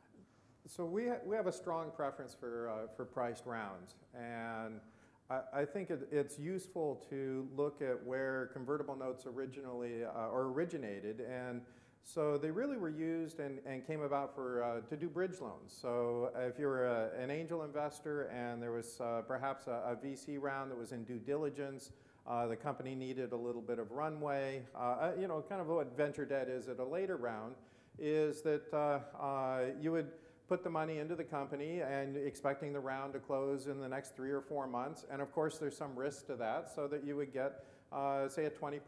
So we, ha- we have a strong preference for, uh, for priced rounds. And I, I think it, it's useful to look at where convertible notes originally uh, or originated. And so they really were used and, and came about for, uh, to do bridge loans. So if you were a, an angel investor and there was uh, perhaps a, a VC round that was in due diligence, uh, the company needed a little bit of runway. Uh, uh, you know, kind of what venture debt is at a later round, is that uh, uh, you would put the money into the company and expecting the round to close in the next three or four months. And of course, there's some risk to that, so that you would get, uh, say, a 20%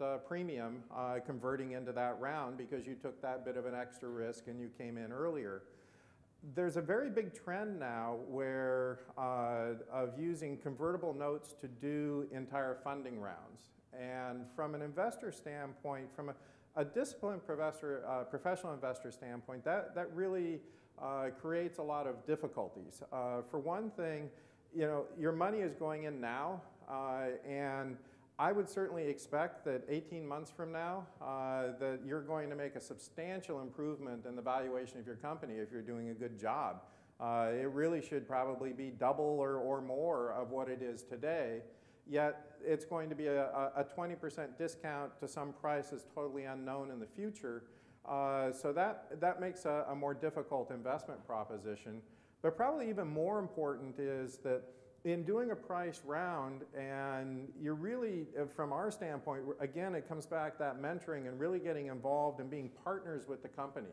uh, premium uh, converting into that round because you took that bit of an extra risk and you came in earlier. There's a very big trend now where uh, of using convertible notes to do entire funding rounds. And from an investor standpoint, from a, a disciplined professor, uh, professional investor standpoint, that, that really uh, creates a lot of difficulties. Uh, for one thing, you know, your money is going in now, uh, and I would certainly expect that 18 months from now, uh, that you're going to make a substantial improvement in the valuation of your company if you're doing a good job. Uh, it really should probably be double or, or more of what it is today. Yet it's going to be a, a 20% discount to some price that's totally unknown in the future. Uh, so that, that makes a, a more difficult investment proposition. But probably even more important is that in doing a price round, and you're really, uh, from our standpoint, again, it comes back that mentoring and really getting involved and being partners with the company.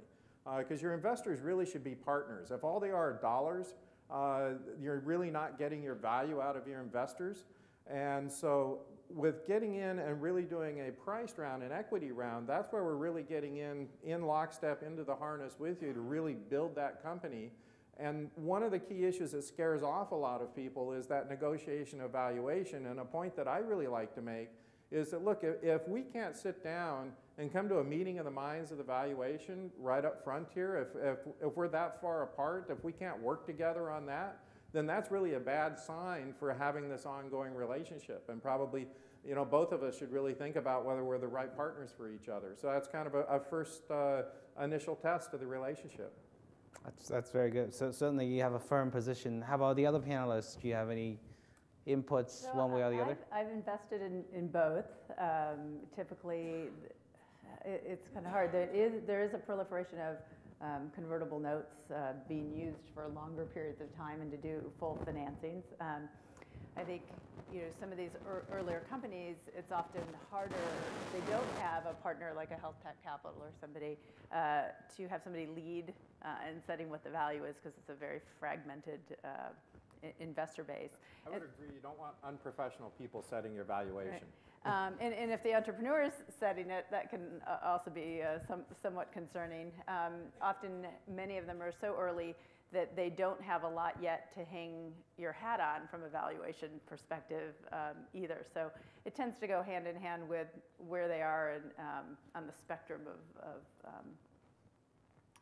Because uh, your investors really should be partners. If all they are are dollars, uh, you're really not getting your value out of your investors. And so, with getting in and really doing a price round, an equity round, that's where we're really getting in in lockstep into the harness with you to really build that company and one of the key issues that scares off a lot of people is that negotiation of valuation. And a point that I really like to make is that look, if, if we can't sit down and come to a meeting of the minds of the valuation right up front here, if, if, if we're that far apart, if we can't work together on that, then that's really a bad sign for having this ongoing relationship. And probably, you know, both of us should really think about whether we're the right partners for each other. So that's kind of a, a first uh, initial test of the relationship. That's, that's very good. So certainly you have a firm position. How about the other panelists? Do you have any inputs So one way or the I've, other? I've invested in, in both. Um, typically, it, it's kind of hard. There is, there is a proliferation of um, convertible notes uh, being used for longer periods of time and to do full financings. Um, I think you know some of these ear- earlier companies, it's often harder if they don't have a partner like a Health Tech Capital or somebody uh, to have somebody lead uh, in setting what the value is because it's a very fragmented uh, investor base. I would agree, you don't want unprofessional people setting your valuation. Um, and, and if the entrepreneur is setting it, that can uh, also be uh, some, somewhat concerning. Um, often, many of them are so early that they don't have a lot yet to hang your hat on from a valuation perspective um, either. So it tends to go hand in hand with where they are in, um, on the spectrum of, of um,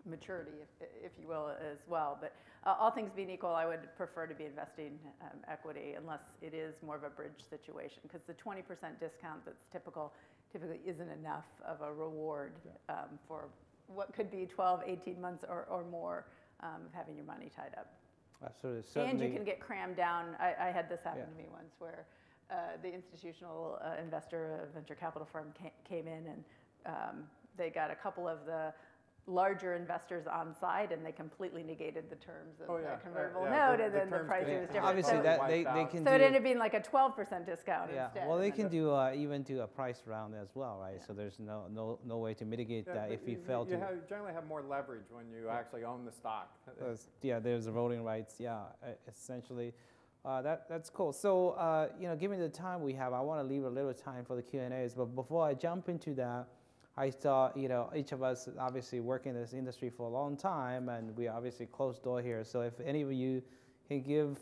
maturity, if, if you will, as well. But uh, all things being equal, I would prefer to be investing um, equity unless it is more of a bridge situation because the 20% discount that's typical typically isn't enough of a reward um, for what could be 12, 18 months or, or more um, of having your money tied up. Absolutely. And you can get crammed down. I, I had this happen Yeah. to me once where uh, the institutional uh, investor, a venture capital firm, ca- came in and um, they got a couple of the larger investors on side and they completely negated the terms of Oh, the yeah. Uh, convertible yeah, note the- and the then the terms price was different. Obviously, so, that they, they can so it ended up being like a 12% discount yeah. instead. Well, they can do uh, even do a price round as well, right? So there's no no no way to mitigate Yeah, that if you fail You to. have- generally have more leverage when you actually own the stock. Yeah, there's the voting rights. Yeah, essentially, uh, that that's cool. So uh, you know, given the time we have, I want to leave a little time for the Q and A's. But before I jump into that, I thought you know each of us obviously work in this industry for a long time, and we obviously closed door here. So if any of you can give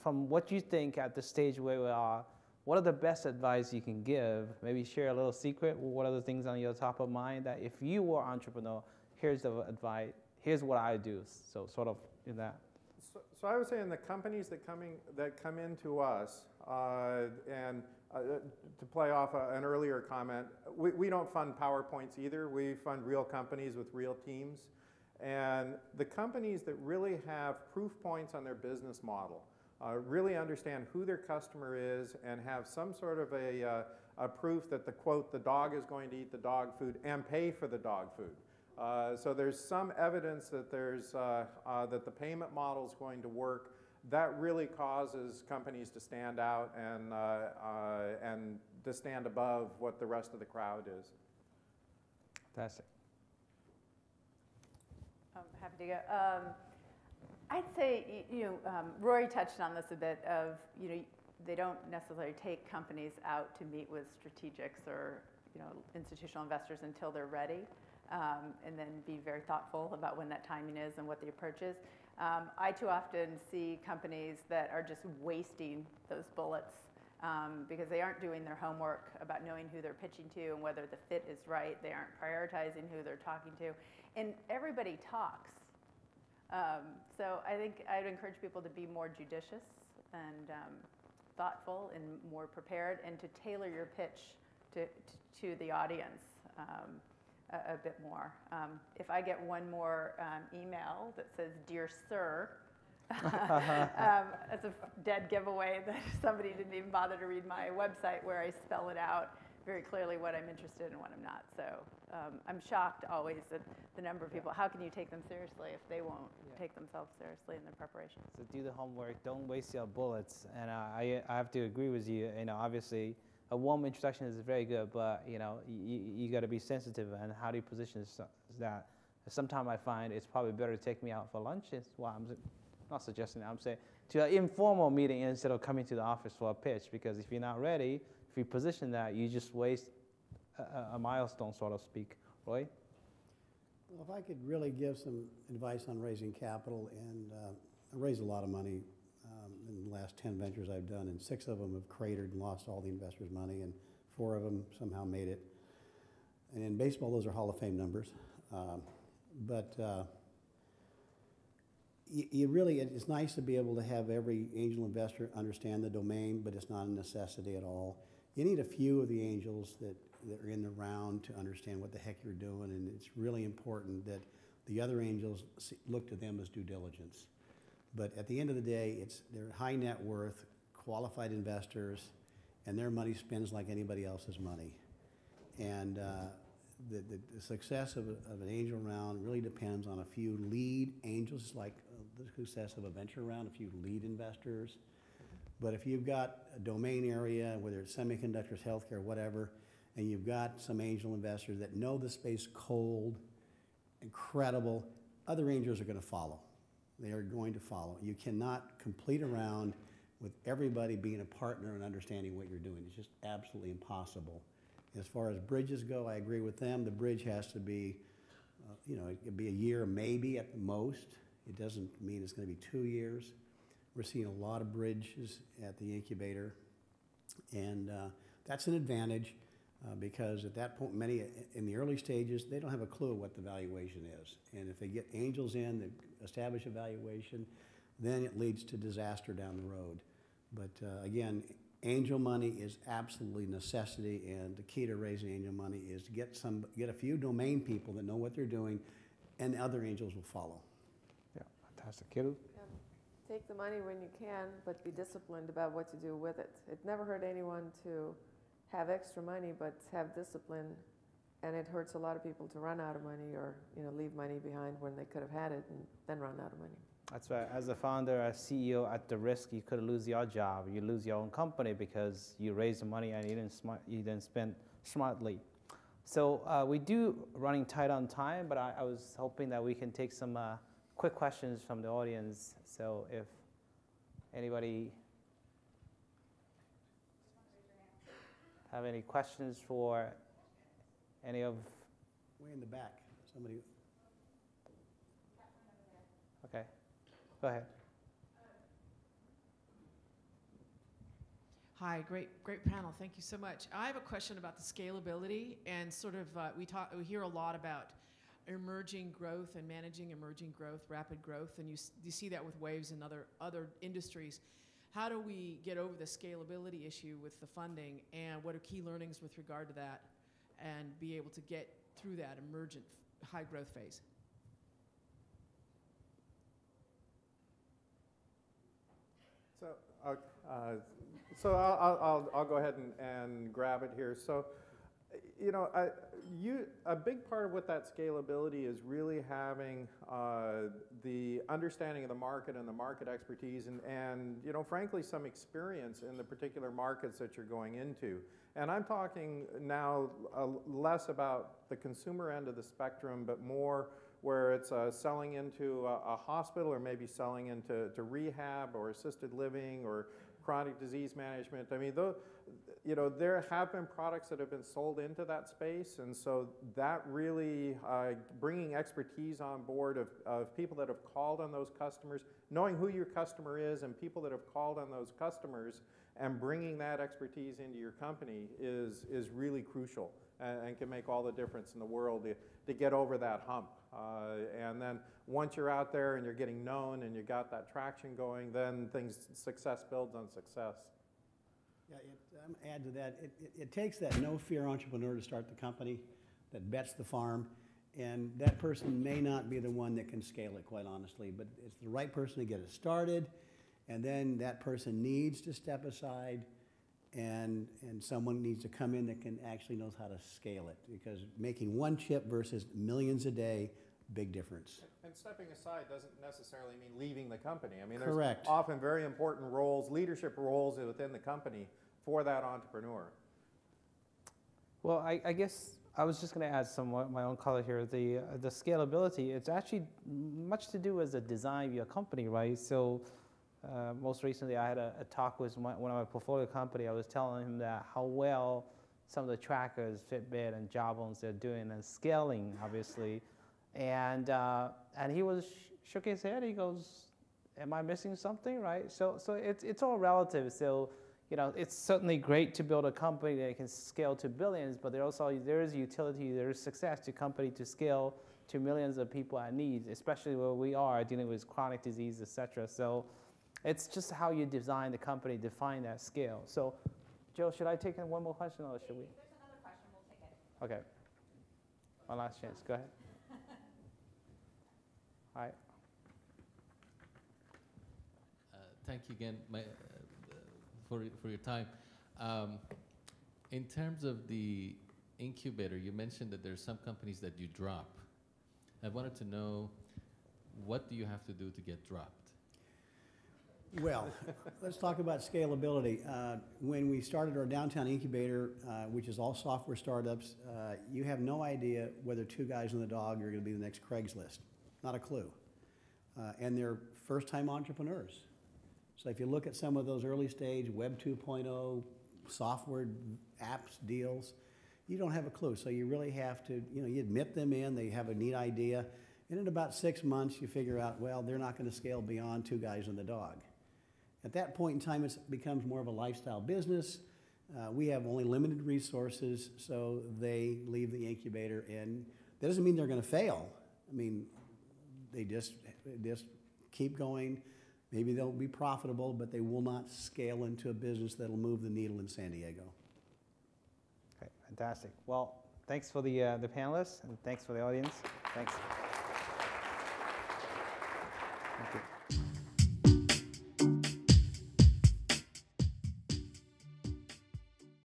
from what you think at the stage where we are. What are the best advice you can give? Maybe share a little secret. What are the things on your top of mind that if you were entrepreneur, here's the advice. Here's what I do. So sort of in that. So, so I would say in the companies that coming that come into us, uh, and uh, to play off a, an earlier comment, we, we don't fund PowerPoints either. We fund real companies with real teams, and the companies that really have proof points on their business model, uh, really understand who their customer is, and have some sort of a, uh, a proof that the quote the dog is going to eat the dog food and pay for the dog food. Uh, so there's some evidence that there's uh, uh, that the payment model is going to work. That really causes companies to stand out and uh, uh, and to stand above what the rest of the crowd is. Fantastic. I'm happy to go. Um, I'd say, you know, um, Rory touched on this a bit of, you know, they don't necessarily take companies out to meet with strategics or, you know, institutional investors until they're ready. Um, and then be very thoughtful about when that timing is and what the approach is. Um, I too often see companies that are just wasting those bullets um, because they aren't doing their homework about knowing who they're pitching to and whether the fit is right. They aren't prioritizing who they're talking to. And everybody talks. Um, so I think I'd encourage people to be more judicious and um, thoughtful and more prepared and to tailor your pitch to, to, to the audience um, a, a bit more. Um, if I get one more um, email that says, Dear Sir, um, it's a dead giveaway that somebody didn't even bother to read my website where I spell it out very clearly what I'm interested in and what I'm not. So um, I'm shocked always at the number of people. How can you take them seriously if they won't Yeah. take themselves seriously in their preparation? So do the homework. Don't waste your bullets. And uh, I, I have to agree with you. You know, obviously, a warm introduction is very good, but you know, you, you got to be sensitive and how do you position that. Sometimes I find it's probably better to take me out for lunch. Is why I'm not suggesting that. I'm saying to an informal meeting instead of coming to the office for a pitch. Because if you're not ready, if you position that, you just waste a, a- milestone, so to speak. Right? Well, if I could really give some advice on raising capital, and uh, I raised a lot of money in the last 10 ventures I've done, and six of them have cratered and lost all the investors' money, and four of them somehow made it. And in baseball, those are Hall of Fame numbers. Um, but uh, you, you really, it's nice to be able to have every angel investor understand the domain, but it's not a necessity at all. You need a few of the angels that, that are in the round to understand what the heck you're doing, and it's really important that the other angels look to them as due diligence. But at the end of the day, it's they're high net worth, qualified investors, and their money spends like anybody else's money. And uh, the, the, the success of, of an angel round really depends on a few lead angels, like uh, the success of a venture round, a few lead investors. But if you've got a domain area, whether it's semiconductors, healthcare, whatever, and you've got some angel investors that know the space cold, incredible, other angels are going to follow. They are going to follow. You cannot complete a round with everybody being a partner and understanding what you're doing. It's just absolutely impossible. As far as bridges go, I agree with them. The bridge has to be, uh, you know, it could be a year, maybe at the most. It doesn't mean it's going to be two years. We're seeing a lot of bridges at the incubator, and uh, that's an advantage uh, because at that point, many in the early stages, they don't have a clue what the valuation is. And if they get angels in establish a valuation, then it leads to disaster down the road. But uh, again, angel money is absolutely necessity, and the key to raising angel money is to get some, get a few domain people that know what they're doing, and other angels will follow. Yeah, fantastic. Kiluu? Um, Take the money when you can, but be disciplined about what to do with it. It never hurt anyone to have extra money, but have discipline. And it hurts a lot of people to run out of money or, you know, leave money behind when they could have had it and then run out of money. That's right. As a founder, as CEO, at the risk you could lose your job, you lose your own company because you raised the money and you didn't smart, you didn't spend smartly. So uh, we do running tight on time, but I, I was hoping that we can take some uh, quick questions from the audience. So if anybody have any questions for any of, Way in the back, somebody, okay, go ahead. Hi, great, great panel. Thank you so much. I have a question about the scalability and sort of uh, we talk, we hear a lot about emerging growth and managing emerging growth, rapid growth, and you you see that with waves in other other industries. How do we get over the scalability issue with the funding, and what are key learnings with regard to that, and be able to get through that emergent high growth phase? So, uh, uh, so I'll, I'll, I'll, I'll go ahead and, and grab it here. So, you know, I, you, a big part of what that scalability is really having uh, the understanding of the market and the market expertise and, and, you know, frankly, some experience in the particular markets that you're going into. And I'm talking now uh, less about the consumer end of the spectrum, but more where it's uh, selling into a, a hospital or maybe selling into to rehab or assisted living or chronic disease management. I mean, though, you know, there have been products that have been sold into that space, and so that really uh, bringing expertise on board of, of people that have called on those customers, knowing who your customer is, and people that have called on those customers, and bringing that expertise into your company is is really crucial and, and can make all the difference in the world to, to get over that hump. Uh, and then once you're out there and you're getting known and you got that traction going, then things success builds on success. Yeah, it, add to that, it, it, it takes that no-fear entrepreneur to start the company that bets the farm, and that person may not be the one that can scale it, quite honestly, but it's the right person to get it started, and then that person needs to step aside, and, and someone needs to come in that can actually knows how to scale it, because making one chip versus millions a day, big difference. And stepping aside doesn't necessarily mean leaving the company. I mean, Correct. there's often very important roles, leadership roles within the company for that entrepreneur. Well, I, I guess I was just going to add some of my own color here. The, uh, the scalability, it's actually much to do as the design of your company, right? So uh, most recently I had a, a talk with my, one of my portfolio company. I was telling him that how well some of the trackers, Fitbit and Jawbones, they're doing and scaling, obviously. And, uh, and he was sh- shook his head. He goes, am I missing something, right? So, so it's, it's all relative. So, you know, it's certainly great to build a company that can scale to billions, but there also there is utility, there is success to company to scale to millions of people at need, especially where we are dealing with chronic disease, et cetera. So it's just how you design the company, define that scale. So, Joe, should I take in one more question or should we? There's another question, we'll take it. Okay. One last chance. Go ahead. Hi. Uh, Thank you again my, uh, for, for your time. Um, in terms of the incubator, you mentioned that there are some companies that you drop. I wanted to know what do you have to do to get dropped? Well, let's talk about scalability. Uh, When we started our downtown incubator, uh, which is all software startups, uh, you have no idea whether two guys and the dog are going to be the next Craigslist. Not a clue. Uh, And they're first-time entrepreneurs. So if you look at some of those early stage Web 2.0 software apps deals, you don't have a clue. So you really have to, you know, you admit them in, they have a neat idea. And in about six months, you figure out, well, they're not going to scale beyond two guys and the dog. At that point in time, it becomes more of a lifestyle business. Uh, we have only limited resources, so they leave the incubator, and that doesn't mean they're going to fail. I mean, they just just keep going. Maybe they'll be profitable, but they will not scale into a business that'll move the needle in San Diego. Okay, fantastic. Well, thanks for the, uh, the panelists and thanks for the audience. Thanks. Thank you.